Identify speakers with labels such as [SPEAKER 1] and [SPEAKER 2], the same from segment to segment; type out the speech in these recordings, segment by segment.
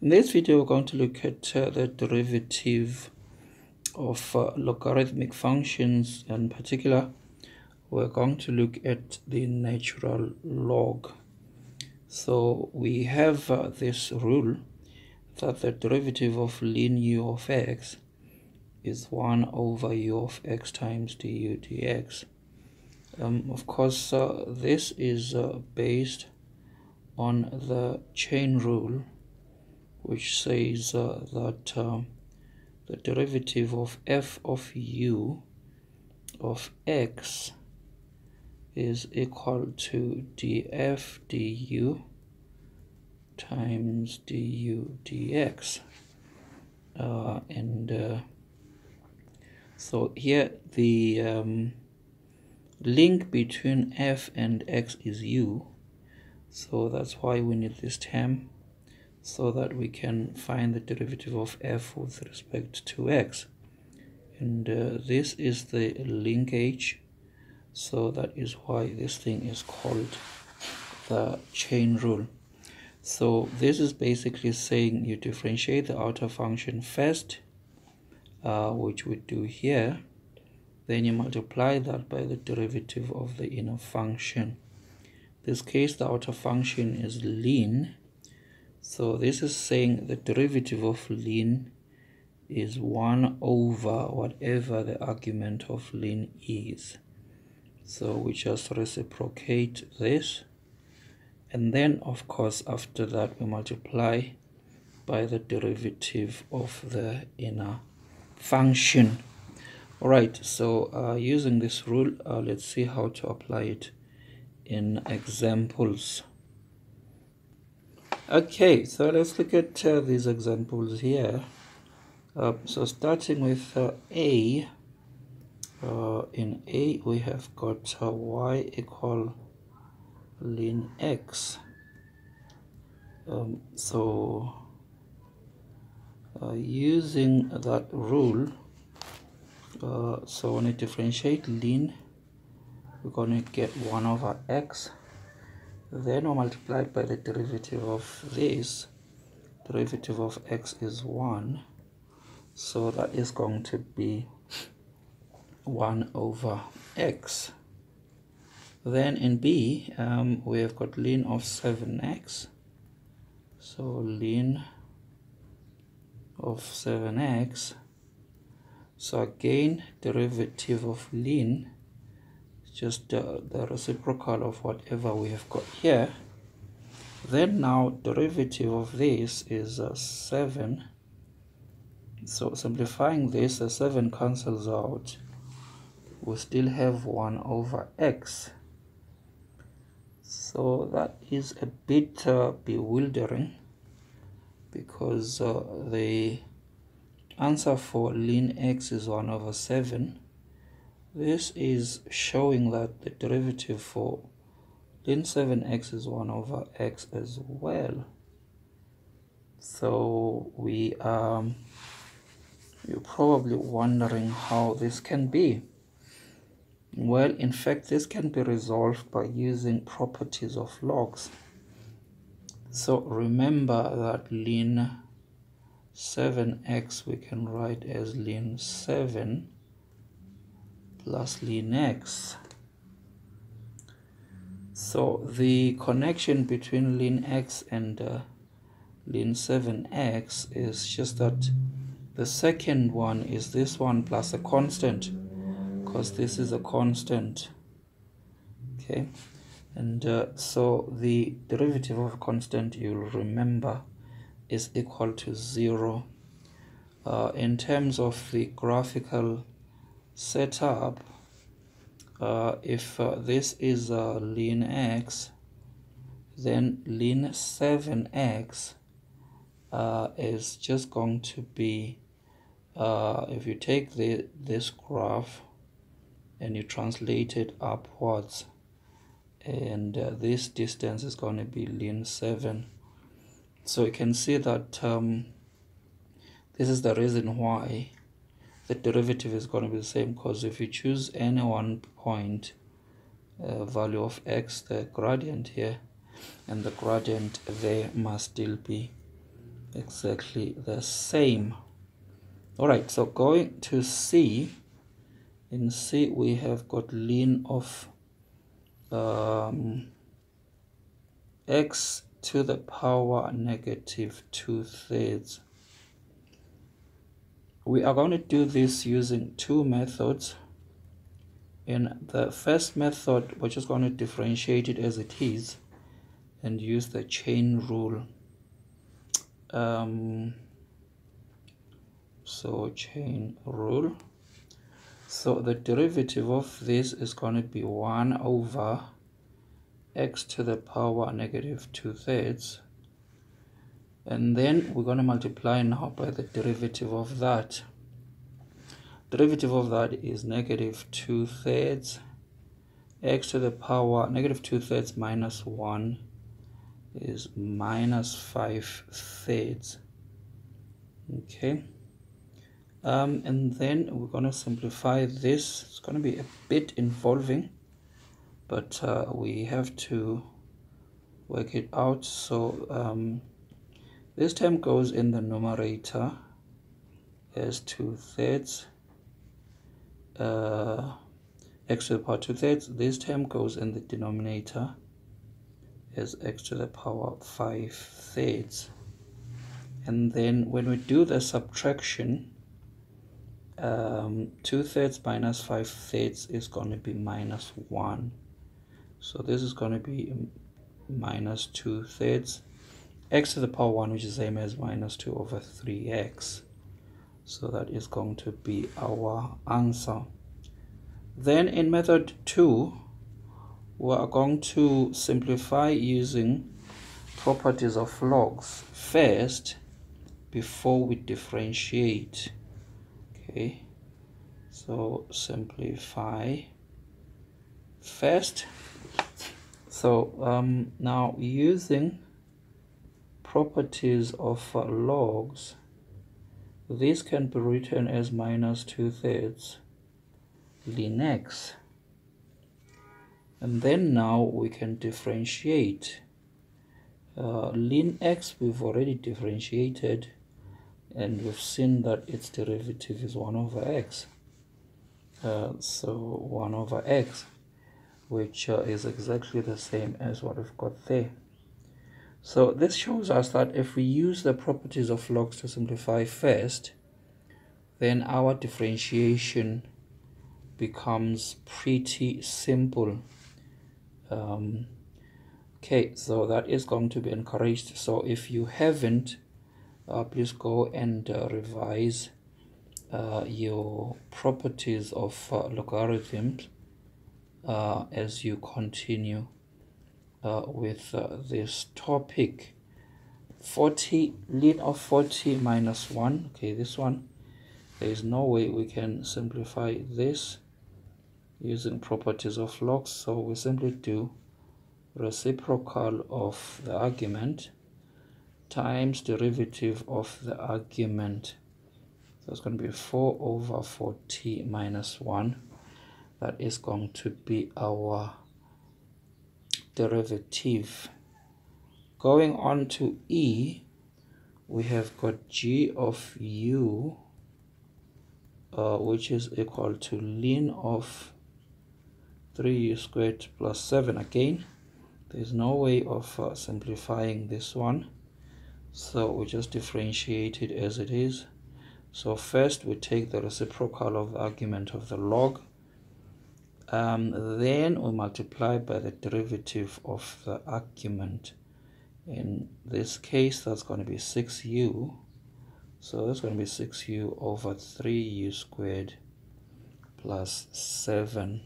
[SPEAKER 1] In this video, we're going to look at uh, the derivative of uh, logarithmic functions. In particular, we're going to look at the natural log. So we have uh, this rule that the derivative of ln u of x is 1 over u of x times du dx. Um, of course, uh, this is uh, based on the chain rule which says uh, that uh, the derivative of f of u of x is equal to df du times du dx. Uh, and uh, so here the um, link between f and x is u. So that's why we need this term so that we can find the derivative of f with respect to x. And uh, this is the linkage so that is why this thing is called the chain rule. So this is basically saying you differentiate the outer function first uh, which we do here. Then you multiply that by the derivative of the inner function. In this case the outer function is ln so this is saying the derivative of ln is 1 over whatever the argument of ln is. So we just reciprocate this. And then, of course, after that, we multiply by the derivative of the inner function. All right, so uh, using this rule, uh, let's see how to apply it in examples. Okay, so let's look at uh, these examples here. Uh, so starting with uh, A, uh, in A we have got uh, y equal ln x. Um, so uh, using that rule, so when we differentiate ln, we're going to get 1 over x then we multiply by the derivative of this. Derivative of x is 1 so that is going to be 1 over x. Then in b um, we have got ln of 7x so ln of 7x so again derivative of ln just uh, the reciprocal of whatever we have got here. Then now derivative of this is uh, 7 so simplifying this the 7 cancels out. We still have 1 over x. So that is a bit uh, bewildering because uh, the answer for ln x is 1 over 7 this is showing that the derivative for ln 7x is 1 over x as well. So we are you're probably wondering how this can be. Well, in fact, this can be resolved by using properties of logs. So remember that ln 7x we can write as ln 7 lastly next. So the connection between ln x and uh, ln 7x is just that the second one is this one plus a constant because this is a constant. Okay? And uh, so the derivative of a constant you'll remember is equal to zero. Uh, in terms of the graphical setup uh, if uh, this is uh, ln x then ln 7x uh, is just going to be uh, if you take the this graph and you translate it upwards and uh, this distance is going to be ln 7 so you can see that um, this is the reason why the derivative is going to be the same because if you choose any one point uh, value of x the gradient here and the gradient there must still be exactly the same. All right so going to c in c we have got ln of um, x to the power negative two-thirds we are going to do this using two methods. In the first method we're just going to differentiate it as it is and use the chain rule. Um, so chain rule. So the derivative of this is going to be 1 over x to the power negative 2 thirds and then we're going to multiply now by the derivative of that. Derivative of that is negative 2 thirds x to the power negative 2 thirds minus 1 is minus 5 thirds okay. Um, and then we're going to simplify this. It's going to be a bit involving but uh, we have to work it out. So um, this term goes in the numerator as 2 thirds uh, x to the power 2 thirds. This term goes in the denominator as x to the power 5 thirds. And then when we do the subtraction, um, 2 thirds minus 5 thirds is going to be minus 1. So this is going to be minus 2 thirds x to the power 1 which is same as minus 2 over 3x so that is going to be our answer. Then in method 2 we are going to simplify using properties of logs first before we differentiate. Okay. So simplify first. So um, now using properties of logs this can be written as minus two-thirds ln x. And then now we can differentiate. Uh, ln x we've already differentiated and we've seen that its derivative is 1 over x. Uh, so 1 over x which uh, is exactly the same as what we've got there. So this shows us that if we use the properties of logs to simplify first, then our differentiation becomes pretty simple. Um, okay, so that is going to be encouraged. So if you haven't, uh, please go and uh, revise uh, your properties of uh, logarithms uh, as you continue uh, with uh, this topic. 40 ln of 40 minus 1 okay this one there is no way we can simplify this using properties of logs. So we simply do reciprocal of the argument times derivative of the argument. So it's going to be 4 over 40 minus 1 that is going to be our derivative. Going on to E, we have got g of u, uh, which is equal to ln of 3u squared plus 7 again. There's no way of uh, simplifying this one. So we just differentiate it as it is. So first we take the reciprocal of the argument of the log um, then we multiply by the derivative of the argument. In this case that's going to be 6u so that's going to be 6u over 3u squared plus 7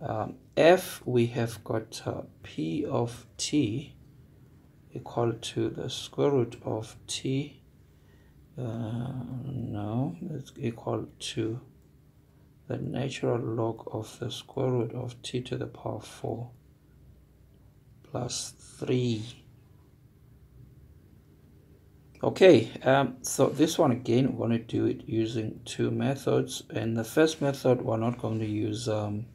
[SPEAKER 1] um, f we have got uh, p of t equal to the square root of t uh, no it's equal to the natural log of the square root of t to the power 4 plus 3 okay um, so this one again we're going to do it using two methods and the first method we're not going to use um,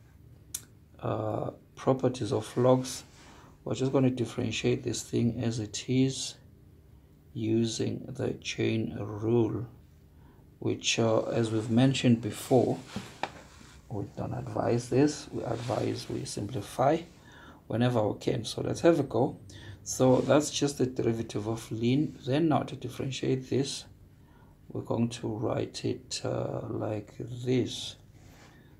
[SPEAKER 1] uh, properties of logs. We're just going to differentiate this thing as it is using the chain rule which uh, as we've mentioned before we don't advise this. We advise we simplify whenever we can. So let's have a go. So that's just the derivative of ln then now to differentiate this we're going to write it uh, like this.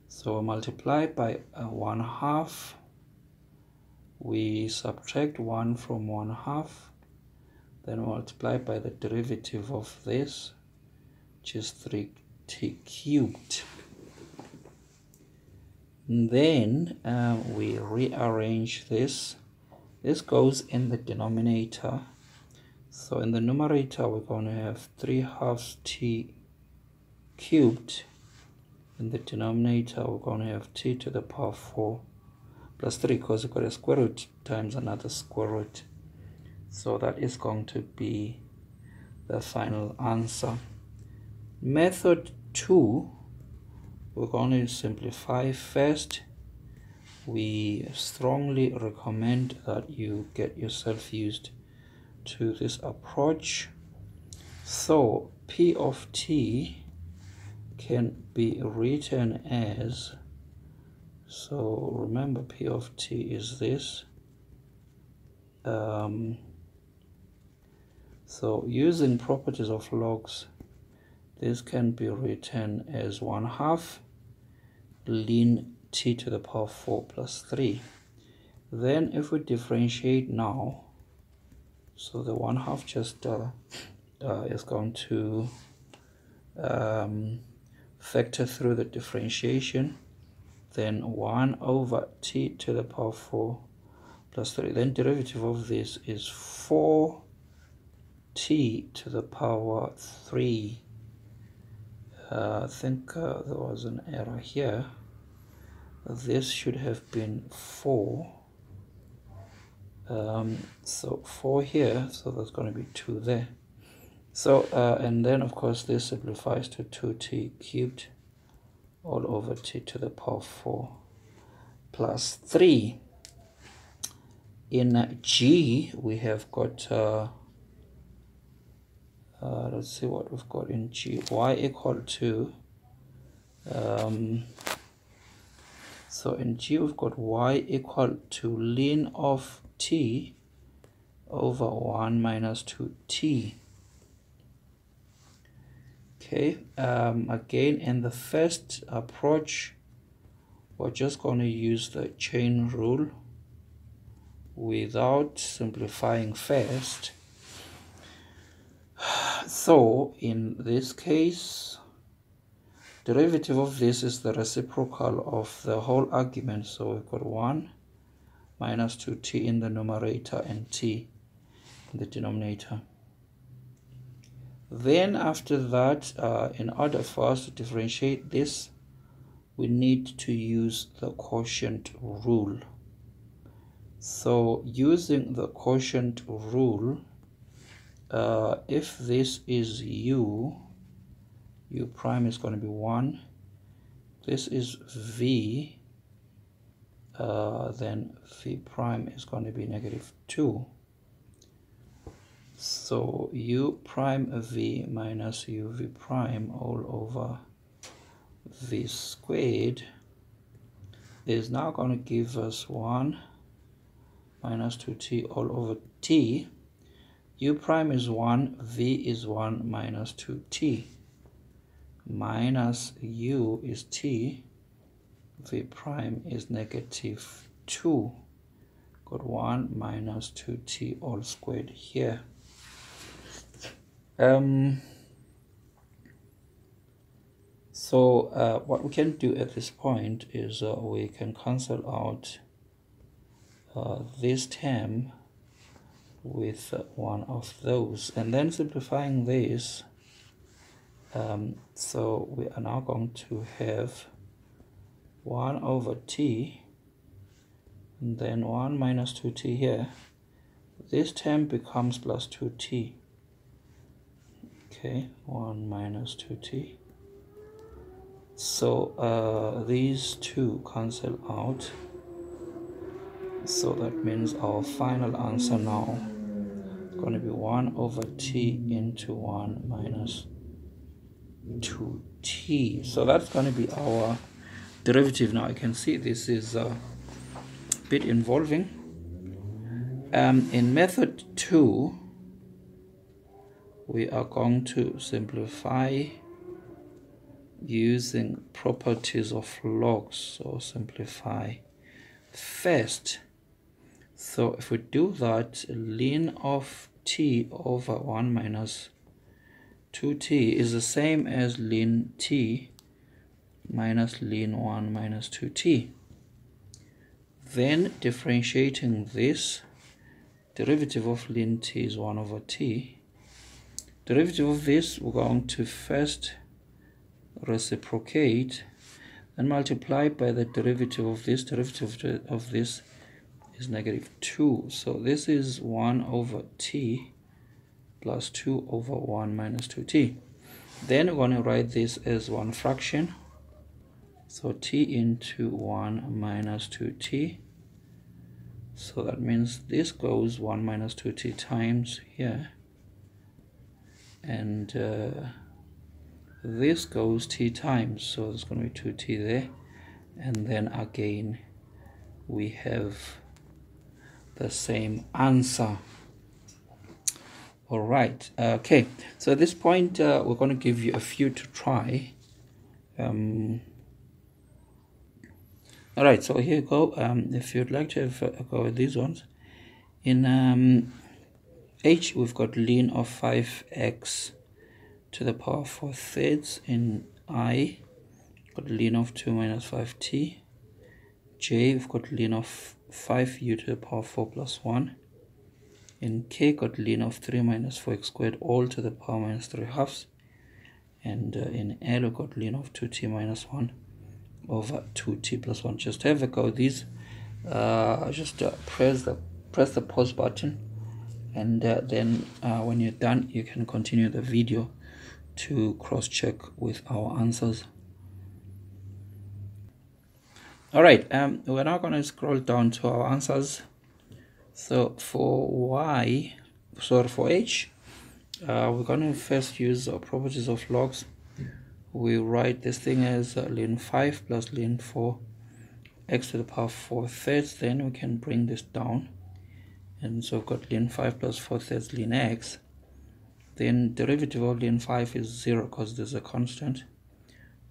[SPEAKER 1] So multiply by uh, 1 half. We subtract 1 from 1 half. Then multiply by the derivative of this which is 3t cubed then uh, we rearrange this. This goes in the denominator. So in the numerator we're going to have 3 halves t cubed. In the denominator we're going to have t to the power 4 plus 3 because we've got a square root times another square root. So that is going to be the final answer. Method 2 we're going to simplify first. We strongly recommend that you get yourself used to this approach. So p of t can be written as so remember p of t is this. Um, so using properties of logs this can be written as 1 half ln t to the power 4 plus 3 then if we differentiate now so the 1 half just uh, uh, is going to um, factor through the differentiation then 1 over t to the power 4 plus 3 then derivative of this is 4 t to the power 3 uh, I think uh, there was an error here. This should have been 4 um, so 4 here so there's going to be 2 there. So uh, and then of course this simplifies to 2t cubed all over t to the power 4 plus 3 in g we have got uh, uh, let's see what we've got in g. Y equal to um, so in g we've got y equal to ln of t over 1 minus 2t okay um, again in the first approach we're just going to use the chain rule without simplifying first so in this case derivative of this is the reciprocal of the whole argument. So we've got 1 minus 2t in the numerator and t in the denominator. Then after that uh, in order for us to differentiate this we need to use the quotient rule. So using the quotient rule uh, if this is u u prime is going to be 1 this is v uh, then v prime is going to be negative 2 so u prime v minus uv prime all over v squared is now going to give us 1 minus 2t all over t u prime is 1 v is 1 minus 2t minus u is t v prime is negative 2 got 1 minus 2t all squared here. Um, so uh, what we can do at this point is uh, we can cancel out uh, this term with one of those. And then simplifying this um, so we are now going to have 1 over t and then 1 minus 2t here. This term becomes plus 2t okay 1 minus 2t so uh, these two cancel out. So that means our final answer now going to be 1 over t into 1 minus 2t. So that's going to be our derivative. Now I can see this is a bit involving. Um, in method 2, we are going to simplify using properties of logs. So simplify first. So if we do that, ln of t over 1 minus 2t is the same as ln t minus ln 1 minus 2t. Then differentiating this, derivative of ln t is 1 over t. Derivative of this, we're going to first reciprocate and multiply by the derivative of this. Derivative of this is negative 2. So this is 1 over t plus 2 over 1 minus 2t. Then we're going to write this as one fraction. So t into 1 minus 2t. So that means this goes 1 minus 2t times here. And uh, this goes t times. So there's going to be 2t there. And then again, we have the same answer. All right okay. So at this point uh, we're going to give you a few to try. Um, all right so here you go. Um, if you'd like to have a go with these ones. In um, h we've got ln of 5x to the power 4 thirds. In i got ln of 2 minus 5t j we've got ln of 5u to the power 4 plus 1 in k got ln of 3 minus 4x squared all to the power minus 3 halves. And uh, in L we got ln of 2t minus 1 over 2t plus 1 just have a go these. Uh, just uh, press the press the pause button. And uh, then uh, when you're done you can continue the video to cross check with our answers all right um, we're now going to scroll down to our answers. So for y sorry for h uh, we're going to first use our properties of logs. We write this thing as uh, ln 5 plus ln 4 x to the power 4 thirds then we can bring this down. And so we've got ln 5 plus 4 thirds ln x then derivative of ln 5 is 0 because there's a constant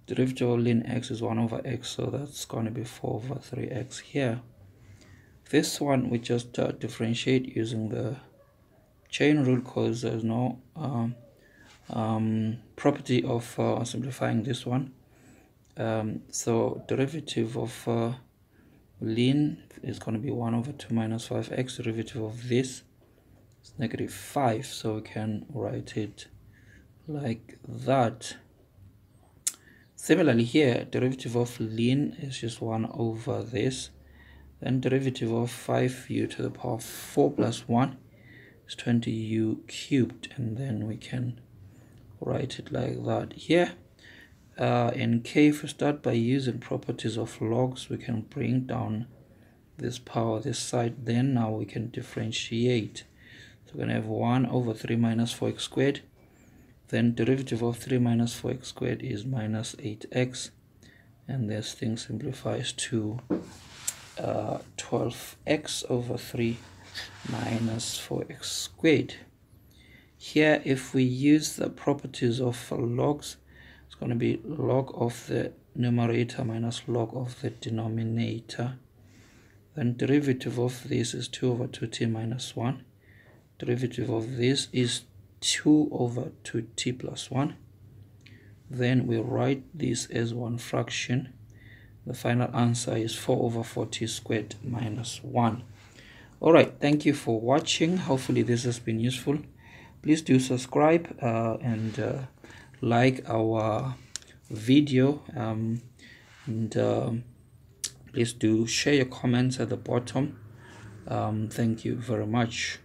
[SPEAKER 1] derivative of ln x is 1 over x so that's going to be 4 over 3x here. This one we just uh, differentiate using the chain rule because there's no um, um, property of uh, simplifying this one. Um, so derivative of uh, ln is going to be 1 over 2 minus 5x derivative of this is negative 5 so we can write it like that Similarly here, derivative of ln is just 1 over this. Then derivative of 5u to the power 4 plus 1 is 20u cubed. And then we can write it like that here. Uh, in k, if we start by using properties of logs, we can bring down this power this side. Then now we can differentiate. So we're going to have 1 over 3 minus 4x squared then derivative of 3 minus 4x squared is minus 8x and this thing simplifies to uh, 12x over 3 minus 4x squared. Here if we use the properties of logs it's going to be log of the numerator minus log of the denominator. Then derivative of this is 2 over 2t minus 1 derivative of this is 2 over 2t plus 1 then we write this as one fraction. The final answer is 4 over 4t squared minus 1 all right thank you for watching. Hopefully this has been useful. Please do subscribe uh, and uh, like our video um, and um, please do share your comments at the bottom. Um, thank you very much